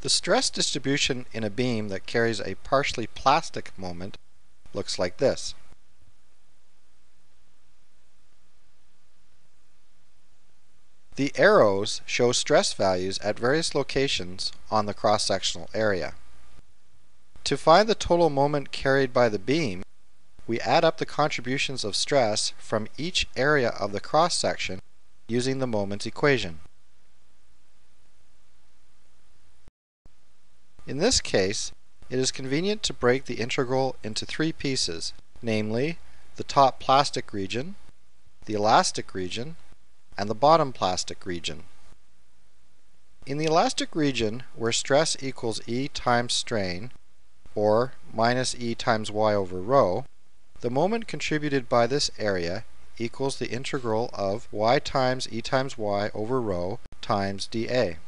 The stress distribution in a beam that carries a partially plastic moment looks like this. The arrows show stress values at various locations on the cross-sectional area. To find the total moment carried by the beam, we add up the contributions of stress from each area of the cross-section using the moments equation. In this case, it is convenient to break the integral into three pieces, namely the top plastic region, the elastic region, and the bottom plastic region. In the elastic region, where stress equals E times strain, or minus E times y over rho, the moment contributed by this area equals the integral of y times E times y over rho times dA.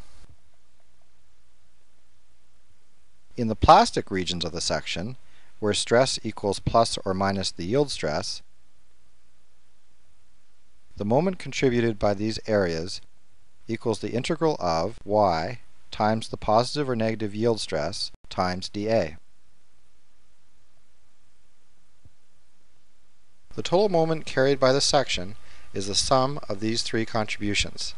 In the plastic regions of the section, where stress equals plus or minus the yield stress, the moment contributed by these areas equals the integral of y times the positive or negative yield stress times dA. The total moment carried by the section is the sum of these three contributions.